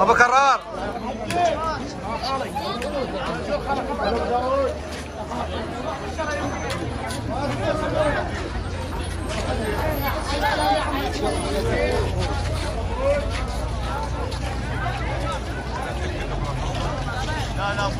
أبو كرار. لا لا